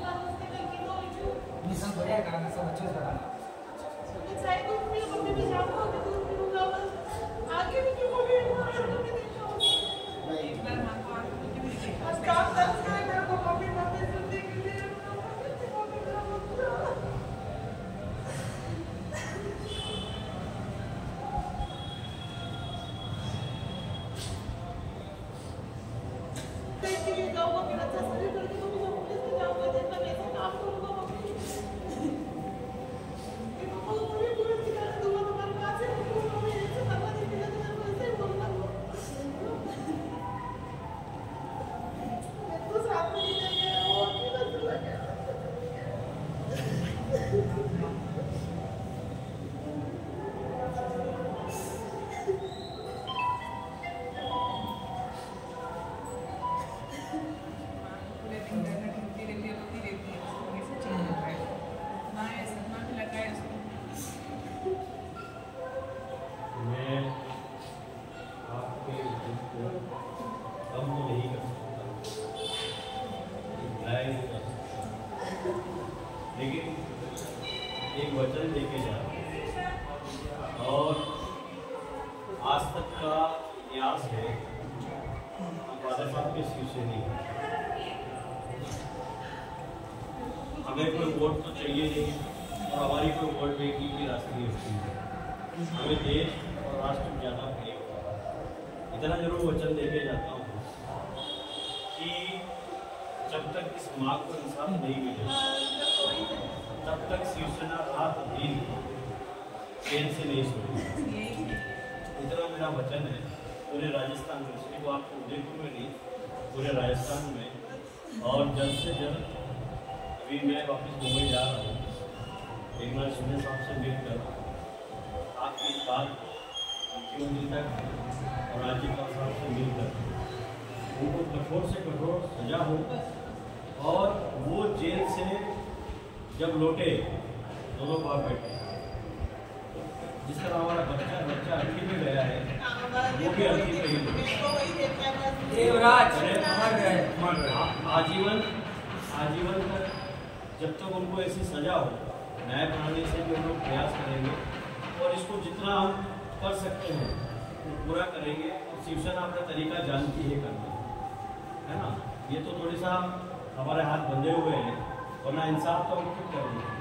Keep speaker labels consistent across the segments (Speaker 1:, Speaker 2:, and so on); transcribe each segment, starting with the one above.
Speaker 1: काम
Speaker 2: असते तर की तो इशू
Speaker 3: ये सब बढ़िया कराना सब अच्छे से कराना
Speaker 2: मैं चाहे तो मेरी मम्मी मैं दूध पीऊँगा
Speaker 4: आज तक का इतिहास है साहब के शिवसेनी हमें कोई वोट तो चाहिए नहीं, और हमारी कोई वोट बेटी की राष्ट्रीय होती है। हमें देश और राष्ट्र ज़्यादा प्रेम। इतना ज़रूर वचन देके जाता हूँ कि जब तक इस माँ को इंसाफ नहीं मिलेगा तब तक शिवसेना रात दिन चैन से नहीं सोएगी। इतना मेरा वचन है, पूरे राजस्थान में, सिर्फ़ आपको उदयपुर में नहीं, पूरे राजस्थान में। और जल्द से जल्द अभी मैं वापस मुंबई जा रहा हूँ। एक बार शिंदे साहब से मिलकर आपकी बात मुख्यमंत्री तक और राज्यपाल साहब से मिलकर उनको कठोर से कठोर सजा हो और वो जेल से जब लौटे, दोनों बाप बेटे जिस तरह हमारा बच्चा बच्चा अर्थी में गया है वो भी अर्थी में ही
Speaker 3: देवराज!
Speaker 4: आजीवन आजीवन तक जब तक उनको ऐसी सजा हो न्याय प्रणाली से भी हम लोग प्रयास करेंगे और इसको जितना हम कर सकते हैं वो पूरा करेंगे। और शिवसेना अपना तरीका जानती है करना है ना? ये तो थोड़ी सा हमारे हाथ बंधे हुए हैं वरना इंसाफ तो हम खुद करेंगे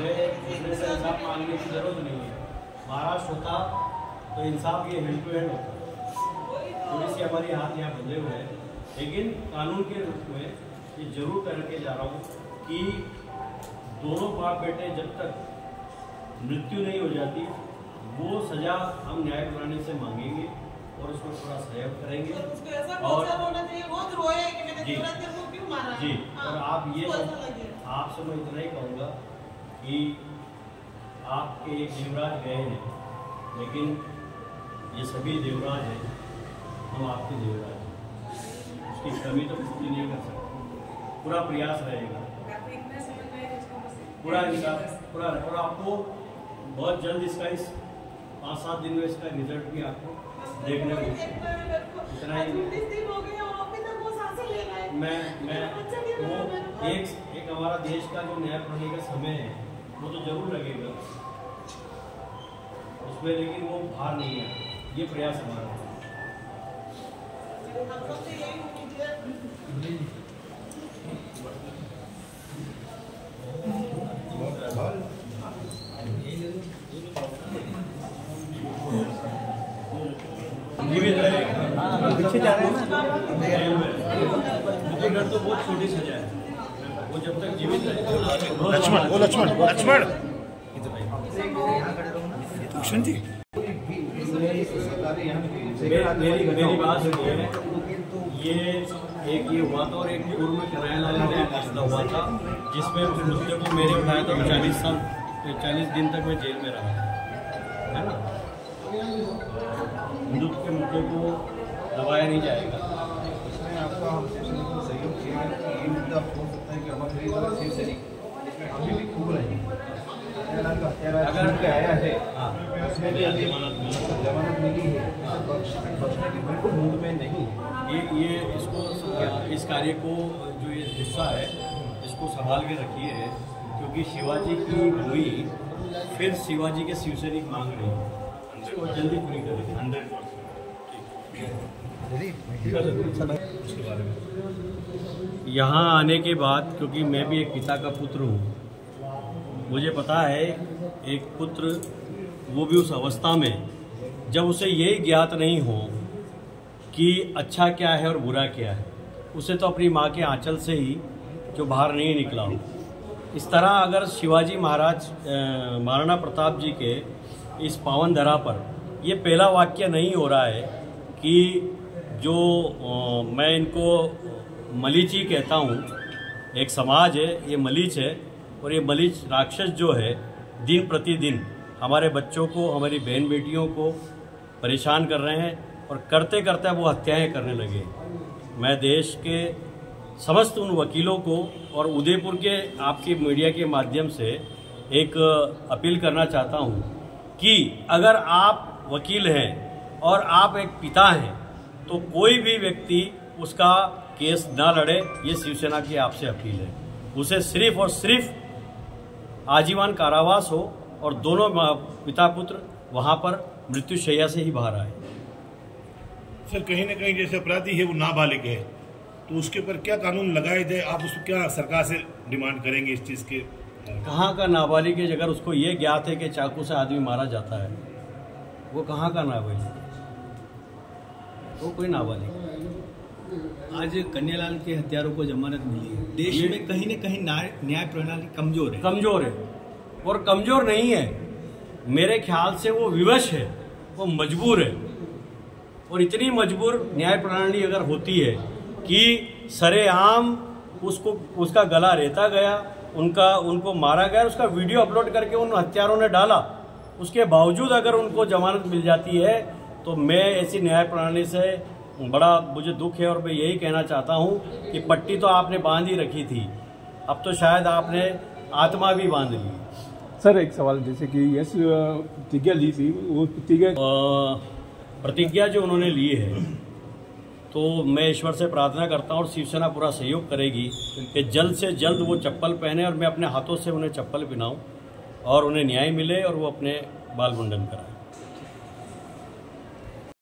Speaker 4: हमें दूसरे से इंसाफ मांगने की ज़रूरत नहीं है। महाराष्ट्र होता तो इंसाफ ये हैंड टू हैंड होता। थोड़ी सी हमारी हाथ यहाँ बंधे हुए हैं। लेकिन कानून के रूप में ये ज़रूर करके जा रहा हूँ कि दोनों बाप बेटे जब तक मृत्यु नहीं हो जाती वो सजा हम न्याय प्रणाली से मांगेंगे और उसमें थोड़ा सहयोग करेंगे।
Speaker 2: उसको ऐसा
Speaker 4: और
Speaker 2: कि
Speaker 4: जी।
Speaker 2: को
Speaker 4: जी।
Speaker 2: हाँ,
Speaker 4: और आप ये
Speaker 2: उसको लगे।
Speaker 4: आपसे मैं इतना ही कहूँगा कि आपके देवराज गए हैं, लेकिन ये सभी देवराज हैं, हम आपके देवराज हैं। उसकी कमी तो पूरी नहीं कर सकते। पूरा प्रयास रहेगा। पूरा इनका पूरा, और आपको बहुत जल्द इसका इस पाँच सात दिन में इसका रिज़ल्ट भी आपको देखने को इतना ही। मैं मैं, वो एक एक हमारा देश का जो न्याय प्रणाली का समय है वो तो ज़रूर लगेगा। उसमें लेकिन वो भार नहीं है। ये प्रयास हमारा है।
Speaker 3: पीछे जा रहे हैं
Speaker 4: मुझे डर तो बहुत छोटी सजा है वो जब तक जीवित रहेगा
Speaker 5: लक्ष्मण वो लक्ष्मण लक्ष्मण। जी।
Speaker 4: मेरी मेरी बात सुनिए ये एक ये हुआ था और एक पूर्व में फैसला हुआ था जिसमें उस मुद्दे को मेरे उठाया था चालीस साल चालीस दिन तक मैं जेल में रहा। है ना? हिंदुत्व के मुद्दे को दबाया नहीं जाएगा।
Speaker 6: इसमें आपका हम शिवसेना को सहयोग किया मुद्दा हो सकता है कि हमारे लिए शिवसैनिक इसमें अभी भी खूब रहे।
Speaker 4: अगर-
Speaker 6: आया है।
Speaker 4: हाँ।
Speaker 6: उसमें भी अभी जमानत मिली। है। बख्शने की बिल्कुल मूड में नहीं है।
Speaker 4: ये ये इसको इस कार्य को जो ये हिस्सा है इसको संभाल के रखिए क्योंकि शिवाजी की हुई फिर शिवाजी के शिवसैनिक मांग रही है। इसको जल्दी पूरी करेंगे हंड्रेड यहाँ आने के बाद, क्योंकि मैं भी एक पिता का पुत्र हूँ, मुझे पता है एक पुत्र, वो भी उस अवस्था में, जब उसे यही ज्ञात नहीं हो कि अच्छा क्या है और बुरा क्या है, उसे तो अपनी माँ के आंचल से ही जो बाहर नहीं निकला हो। इस तरह अगर शिवाजी महाराज महाराणा प्रताप जी के इस पावन धरा पर ये पहला वाक्य नहीं हो रहा है कि जो अ, मैं इनको मलीची कहता हूँ एक समाज है ये मलीच है और ये मलीच राक्षस जो है दिन प्रतिदिन हमारे बच्चों को हमारी बहन बेटियों को परेशान कर रहे हैं और करते करते वो हत्याएँ करने लगे मैं देश के समस्त उन वकीलों को और उदयपुर के आपके मीडिया के माध्यम से एक अपील करना चाहता हूँ कि अगर आप वकील हैं और आप एक पिता हैं तो कोई भी व्यक्ति उसका केस ना लड़े ये शिवसेना की आपसे अपील है। उसे सिर्फ़ और सिर्फ़ आजीवन कारावास हो और दोनों पिता पुत्र वहाँ पर मृत्युशैया से ही बाहर आए।
Speaker 5: सर कहीं ना कहीं जैसे अपराधी है वो नाबालिग है। तो उसके ऊपर क्या कानून लगाए जाए आप उसको क्या सरकार से डिमांड करेंगे इस चीज़ के
Speaker 4: कहाँ का नाबालिग है? अगर उसको ये ज्ञात है कि चाकू से आदमी मारा जाता है। वो कहाँ का नाबालिग है? वो कोई नाबालिग
Speaker 7: आज कन्यालाल के हत्यारों को जमानत मिली है। देश में कहीं न कहीं न्याय प्रणाली कमज़ोर है।
Speaker 4: कमज़ोर है और कमज़ोर नहीं है। मेरे ख्याल से वो विवश है वो मजबूर है। और इतनी मजबूर न्याय प्रणाली अगर होती है कि सरेआम उसको उसका गला रेता गया उनका उनको मारा गया उसका वीडियो अपलोड करके उन हत्यारों ने डाला उसके बावजूद अगर उनको जमानत मिल जाती है तो मैं ऐसी न्याय प्रणाली से बड़ा मुझे दुख है और मैं यही कहना चाहता हूँ कि पट्टी तो आपने बाँध ही रखी थी। अब तो शायद आपने आत्मा भी बाँध ली।
Speaker 8: सर एक सवाल जैसे कि यश प्रतिज्ञा ली थी वो प्रतिज्ञा
Speaker 4: प्रतिज्ञा जो उन्होंने ली है तो मैं ईश्वर से प्रार्थना करता हूँ और शिवसेना पूरा सहयोग करेगी कि जल्द से जल्द वो चप्पल पहने और मैं अपने हाथों से उन्हें चप्पल पहनाऊँ और उन्हें न्याय मिले और वो अपने बाल मुंडन कराएँ।